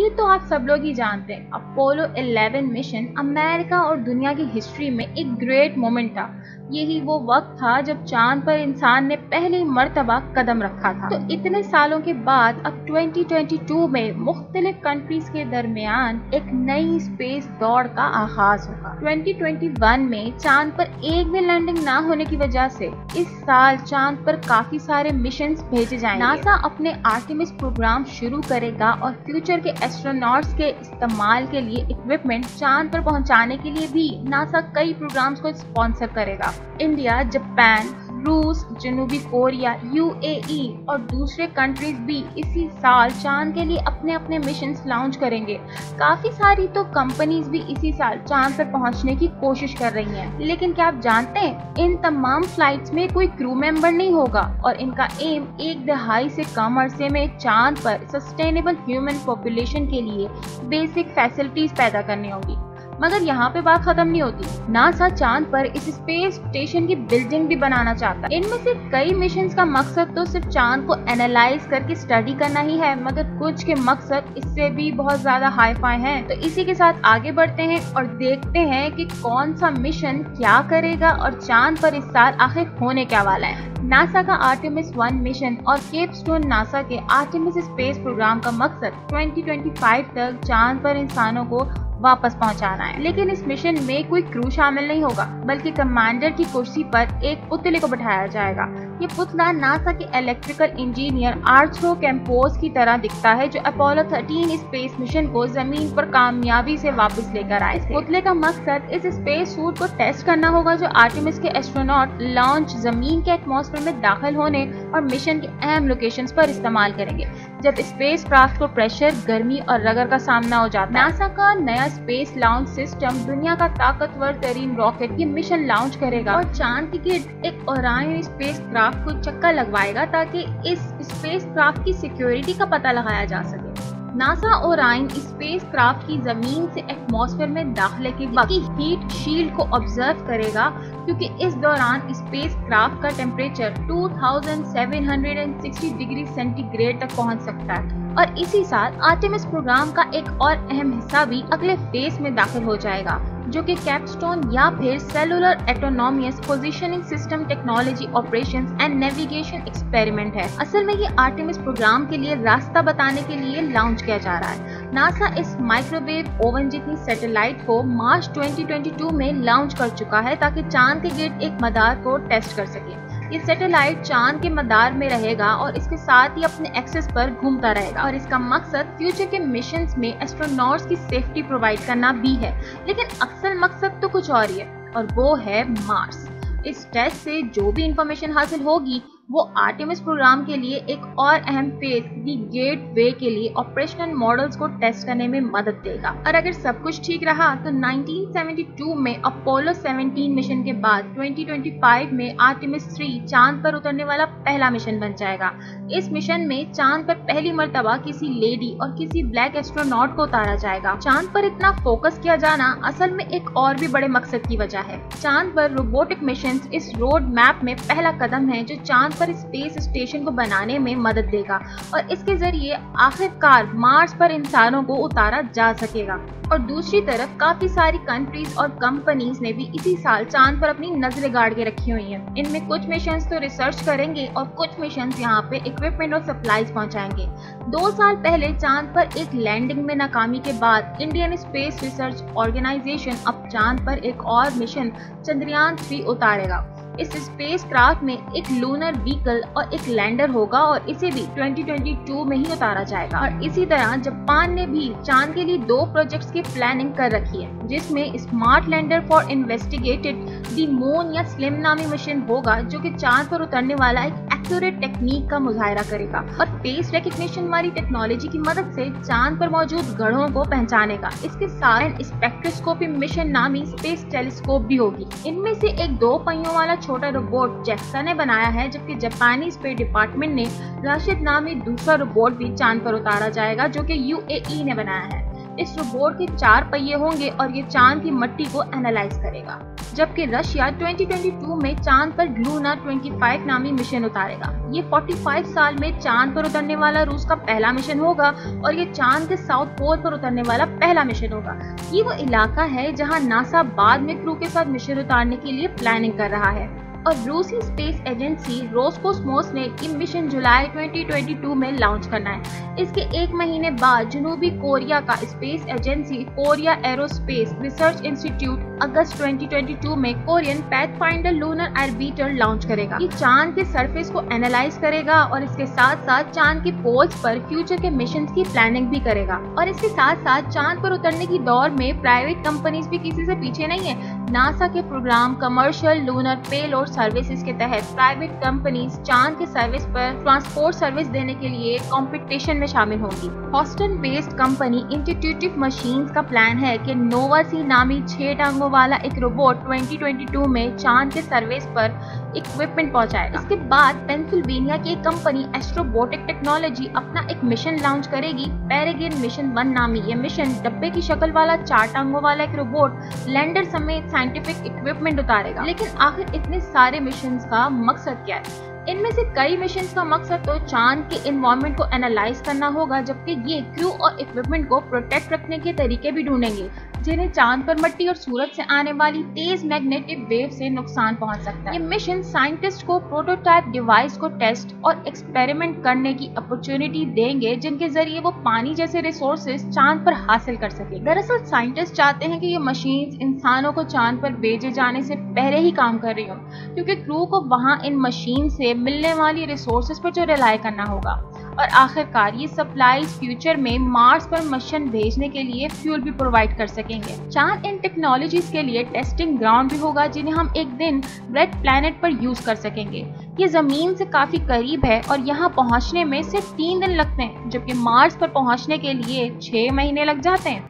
ये तो आप सब लोग ही जानते हैं। अपोलो 11 मिशन अमेरिका और दुनिया की हिस्ट्री में एक ग्रेट मोमेंट था। यही वो वक्त था जब चाँद पर इंसान ने पहली मर्तबा कदम रखा था। तो इतने सालों के बाद अब 2022 में मुख्तलिफ़ कंट्रीज़ के दरमियान एक नई स्पेस दौड़ का आगाज़ होगा। 2021 में चाँद पर एक भी लैंडिंग ना होने की वजह से इस साल चाँद पर काफ़ी सारे मिशन भेजे जाएँगे। नासा अपने आर्टिमिस प्रोग्राम शुरू करेगा और फ्यूचर के एस्ट्रोनॉट्स के इस्तेमाल के लिए इक्विपमेंट चाँद पर पहुँचाने के लिए भी नासा कई प्रोग्राम्स को स्पॉन्सर करेगा। इंडिया जापान रूस, जनूबी कोरिया, यूएई और दूसरे कंट्रीज़ भी इसी साल चाँद के लिए अपने अपने मिशन लॉन्च करेंगे। काफ़ी सारी तो कंपनीज़ भी इसी साल चाँद पर पहुँचने की कोशिश कर रही हैं। लेकिन क्या आप जानते हैं, इन तमाम फ्लाइट्स में कोई क्रू मेंबर नहीं होगा और इनका एम एक दहाई से कम अरसे में चाँद पर सस्टेनेबल ह्यूमन पॉपुलेशन के लिए बेसिक फैसिलिटीज़ पैदा करनी होगी। मगर यहाँ पे बात खत्म नहीं होती। नासा चाँद पर इस स्पेस स्टेशन की बिल्डिंग भी बनाना चाहता है। इनमें से कई मिशन का मकसद तो सिर्फ़ चाँद को एनालाइज करके स्टडी करना ही है, मगर कुछ के मकसद इससे भी बहुत ज़्यादा हाई फाई है। तो इसी के साथ आगे बढ़ते हैं और देखते हैं कि कौन सा मिशन क्या करेगा और चाँद पर इस साल आखिर होने क्या वाला है। नासा का आर्टिमिस वन मिशन और केप स्टोन नासा के आर्टिमिस स्पेस प्रोग्राम का मकसद 2025 तक चाँद पर इंसानों को वापस पहुंचाना है। लेकिन इस मिशन में कोई क्रू शामिल नहीं होगा, बल्कि कमांडर की कुर्सी पर एक पुतले को बैठाया जाएगा। ये पुतला नासा के इलेक्ट्रिकल इंजीनियर आर्थ्रो कैंपोस की तरह दिखता है, जो अपोलो 13 स्पेस मिशन को ज़मीन पर कामयाबी से वापस लेकर आए। पुतले का मकसद इस स्पेस सूट को टेस्ट करना होगा, जो आर्टिमिस के एस्ट्रोनॉट लॉन्च ज़मीन के एटमोसफेयर में दाखिल होने और मिशन के अहम लोकेशन पर इस्तेमाल करेंगे। जब स्पेस क्राफ्ट को प्रेशर, गर्मी और रगर का सामना हो जाता है। नासा का नया स्पेस लॉन्च सिस्टम दुनिया का ताकतवर तरीन रॉकेट की मिशन लॉन्च करेगा। और चाँद की गिर्द एक और स्पेस क्राफ्ट को चक्का लगवाएगा ताकि इस स्पेस क्राफ्ट की सिक्योरिटी का पता लगाया जा सके। नासा ओराइन स्पेस क्राफ्ट की ज़मीन से एटमॉस्फेयर में दाखिले के वक्त हीट शील्ड को ऑब्ज़र्व करेगा, क्योंकि इस दौरान स्पेस क्राफ्ट का टेम्परेचर 2760 डिग्री सेंटीग्रेड तक पहुँच सकता है। और इसी साल आर्टेमिस प्रोग्राम का एक और अहम हिस्सा भी अगले फ़ेज़ में दाखिल हो जाएगा। जो कि कैपस्टोन या फिर cellular autonomous positioning system technology operation and navigation experiment है। असल में ये आर्टिमिस प्रोग्राम के लिए रास्ता बताने के लिए लॉन्च किया जा रहा है। नासा इस माइक्रोवेव ओवन जितनी सैटेलाइट को मार्च 2022 में लॉन्च कर चुका है ताकि चाँद के गिर्द एक मदार को टेस्ट कर सके। ये सैटेलाइट चाँद के मदार में रहेगा और इसके साथ ही अपने एक्सेस पर घूमता रहेगा। और इसका मकसद फ्यूचर के मिशन में एस्ट्रोनॉट्स की सेफ्टी प्रोवाइड करना भी है। लेकिन अक्सर मकसद तो कुछ और ही है, और वो है मार्स इस टेस्ट से जो भी इंफॉर्मेशन हासिल होगी वो आर्टिमिस प्रोग्राम के लिए एक और अहम फ़ेज़ दी गेट वे के लिए ऑपरेशनल मॉडल्स को टेस्ट करने में मदद देगा। और अगर सब कुछ ठीक रहा तो 1972 में अपोलो 17 मिशन के बाद 2025 में आर्टिमिस 3 चाँद पर उतरने वाला पहला मिशन बन जाएगा। इस मिशन में चाँद पर पहली मरतबा किसी लेडी और किसी ब्लैक एस्ट्रोनॉट को उतारा जाएगा। चाँद पर इतना फोकस किया जाना असल में एक और भी बड़े मकसद की वजह है। चाँद पर रोबोटिक मिशन इस रोड मैप में पहला कदम है जो चाँद पर स्पेस स्टेशन को बनाने में मदद देगा और इसके ज़रिए आखिरकार मार्स पर इंसानों को उतारा जा सकेगा। और दूसरी तरफ़ काफ़ी सारी कंट्रीज़ और कंपनीज़ ने भी इसी साल चाँद पर अपनी नज़रें गाड़ के रखी हुई हैं। इनमें कुछ मिशन तो रिसर्च करेंगे और कुछ मिशन यहाँ पे इक्विपमेंट और सप्लाईज पहुँचाएँगे। दो साल पहले चाँद पर एक लैंडिंग में नाकामी के बाद इंडियन स्पेस रिसर्च ऑर्गेनाइजेशन अब चाँद पर एक और मिशन चंद्रयान थ्री उतारेगा। इस स्पेस क्राफ्ट में एक लूनर व्हीकल और एक लैंडर होगा और इसे भी 2022 में ही उतारा जाएगा। और इसी तरह जापान ने भी चाँद के लिए दो प्रोजेक्ट्स की प्लानिंग कर रखी है, जिसमें smart lander for investigated the moon या स्लिम नामी मशीन होगा, जो कि चाँद पर उतरने वाला एक एक्यूरेट टेक्निक का मुजाहरा करेगा और फेस रिकग्निशन वाली टेक्नोलॉजी की मदद से चाँद पर मौजूद गढ़ों को पहचानेगा। इसके साथ स्पेक्ट्रोस्कोपी मिशन नामी स्पेस टेलीस्कोप भी होगी। इनमें से एक दो पहियों वाला छोटा रोबोट जैक्सा ने बनाया है, जबकि जापानी स्पेस डिपार्टमेंट ने राशिद नामी दूसरा रोबोट भी चाँद पर उतारा जाएगा, जो कि यूएई ने बनाया है। इस रोबोट के चार पहिए होंगे और ये चाँद की मट्टी को एनालाइज करेगा। जबकि रशिया 2022 में चाँद पर लूना 25 नामी मिशन उतारेगा। ये 45 साल में चाँद पर उतरने वाला रूस का पहला मिशन होगा और ये चाँद के साउथ पोल पर उतरने वाला पहला मिशन होगा। ये वो इलाका है जहाँ नासा बाद में क्रू के साथ मिशन उतारने के लिए प्लानिंग कर रहा है। और रूसी स्पेस एजेंसी रोस्कोस्मोस ने ये मिशन जुलाई 2022 में लॉन्च करना है। इसके एक महीने बाद जनूबी कोरिया का space agency Korea Aerospace Research Institute अगस्त 2022 में Korean Pathfinder Lunar Orbiter launch करेगा। ये चाँद के सरफेस को एनालाइज करेगा और इसके साथ साथ चाँद के पोल्स पर फ्यूचर के मिशन की प्लानिंग भी करेगा। और इसके साथ साथ चाँद पर उतरने की दौर में प्राइवेट कंपनीज़ भी किसी से पीछे नहीं है। नासा के प्रोग्राम कमर्शियल लूनर पेल और सर्विसेज़ के तहत प्राइवेट कंपनीज़ चाँद के सर्विस पर ट्रांसपोर्ट सर्विस देने के लिए कंपटीशन में शामिल होंगी। Houston based company Intuitive Machines का प्लान है कि नोवा सी नामी छह टांगों वाला एक रोबोट 2022 में चाँद के सर्विस पर इक्विपमेंट पहुंचाएगा। इसके बाद पेंसिल्वेनिया की एक कंपनी एस्ट्रोबोटिक टेक्नोलॉजी अपना एक मिशन लॉन्च करेगी। पेरेगिन मिशन वन नामी ये मिशन डब्बे की शक्ल वाला चार टांगों वाला एक रोबोट लैंडर समेत साइंटिफिक इक्विपमेंट उतारेगा। लेकिन आखिर इतने सारे मिशन का मकसद क्या है? इनमें से कई मिशन का मकसद तो चाँद के इन्वायरमेंट को एनालाइज करना होगा, जबकि ये क्रू और इक्विपमेंट को प्रोटेक्ट रखने के तरीके भी ढूंढेंगे। जिन्हें चाँद पर मट्टी और सूरज से आने वाली तेज मैग्नेटिक वेव से नुकसान पहुँच सकता है। ये मिशन साइंटिस्ट को प्रोटोटाइप डिवाइस को टेस्ट और एक्सपेरिमेंट करने की अपॉर्चुनिटी देंगे, जिनके ज़रिए वो पानी जैसे रिसोर्सेज चाँद पर हासिल कर सके। दरअसल साइंटिस्ट चाहते हैं कि ये मशीन इंसानों को चाँद पर भेजे जाने से पहले ही काम कर रही हो, क्योंकि क्रू को वहाँ इन मशीन से मिलने वाली रिसोर्सेज पर जो रिलाई करना होगा। और आखिरकार ये सप्लाई फ्यूचर में मार्स पर मशीन भेजने के लिए फ्यूल भी प्रोवाइड कर सकेंगे चाँद इन टेक्नोलॉजीज़ के लिए टेस्टिंग ग्राउंड भी होगा, जिन्हें हम एक दिन रेड प्लैनेट पर यूज़ कर सकेंगे। ये ज़मीन से काफ़ी करीब है और यहाँ पहुँचने में सिर्फ़ तीन दिन लगते हैं, जबकि मार्स पर पहुँचने के लिए छह महीने लग जाते हैं।